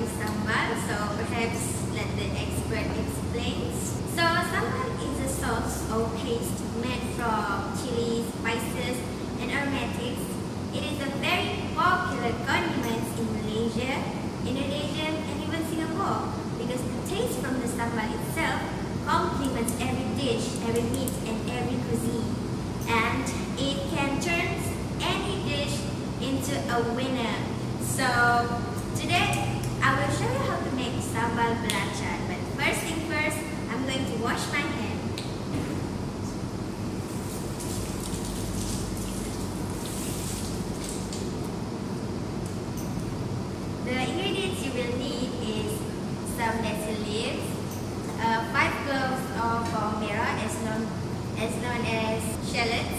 is sambal? So perhaps let the expert explain. So sambal is a sauce or paste made from chilies, spices and aromatics. It is a very popular condiment in Malaysia, Indonesia and even Singapore because the taste from the sambal itself complements every dish, every meat and every cuisine. And it can turn any dish into a winner. So today I will show you how to make sambal belacan. But first thing first, I'm going to wash my hand. The ingredients you will need is some basil leaves, uh, five cloves of bawang merah as known as known as shallots,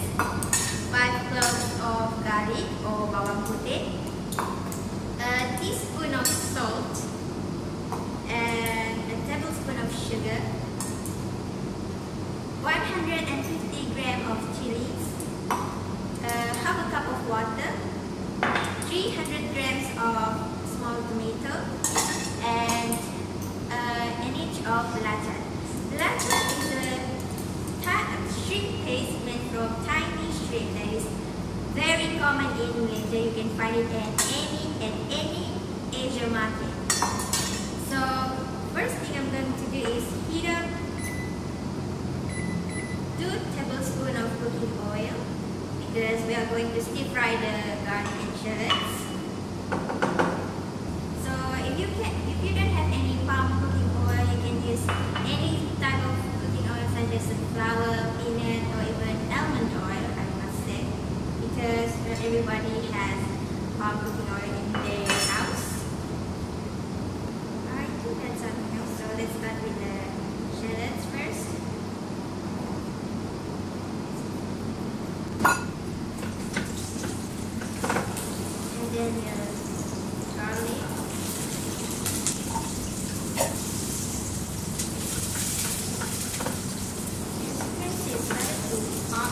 five cloves of garlic or bawang putih, a teaspoon of salt, and a tablespoon of sugar, 150 gram of chilies, uh, half a cup of water, 300 grams of small tomato, and uh, an inch of belacan. Belacan is a shrimp from tiny shrimp that is very common in Malaysia. You can find it at any at any Asia market. So first thing I'm going to do is heat up two tablespoons of cooking oil because we are going to stir fry the garlic and shallots. Sunflower, peanut or even almond oil, I must say. Because not everybody has palm cooking oil in their house. I think that's something else. So let's start with the shallots first. And then the garlic. Yes, it's better to pop.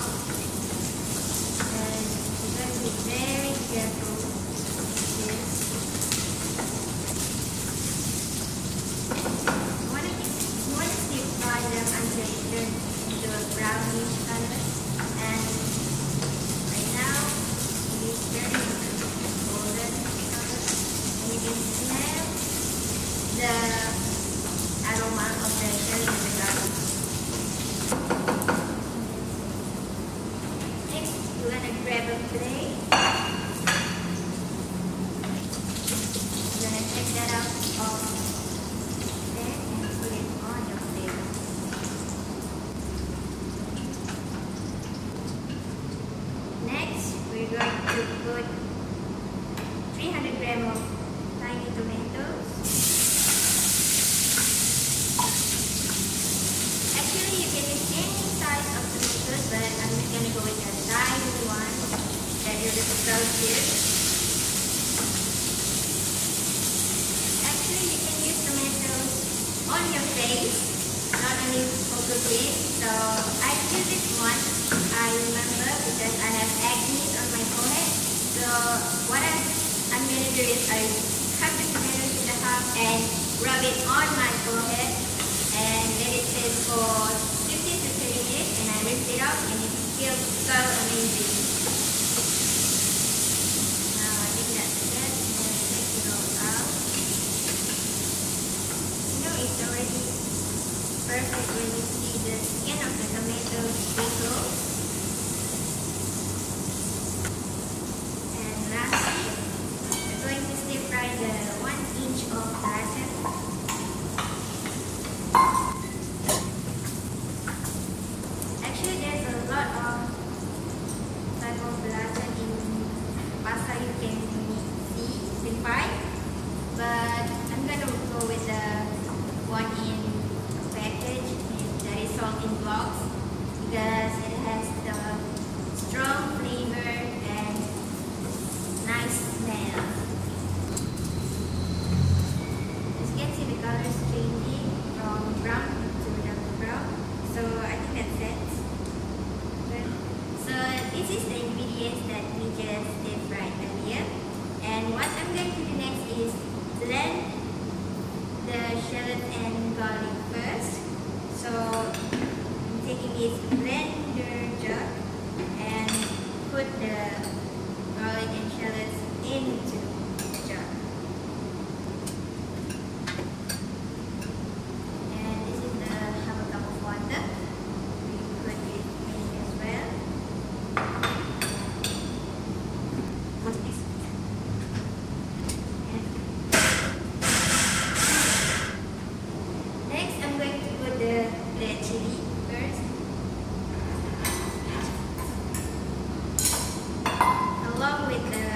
And you got to be very careful with this. You want to you want to deep fry them turns into a brownish color. And right now, it is turning golden color. And you can smell the aroma of the chili and the garlic. Next, you're gonna grab a plate. You're gonna take that out of there and put it on your plate. Next, we're going to put 300 gram of tiny tomatoes. Actually, you can use any size of tomatoes, but I'm just gonna go with the tiny one that the sprout here. Actually, you can use tomatoes on your face, not only for cooking. So I use it once, I remember, because I have acne on my forehead. So what I, I'm gonna do is I cut the tomatoes into half and rub it on my forehead and let it sit for 15 to 30 minutes and I rinse it out and it feels so amazing. Now I think that's it. Take it all out. You know it's already perfect when you see the skin of the tomato wrinkle. is red Along with the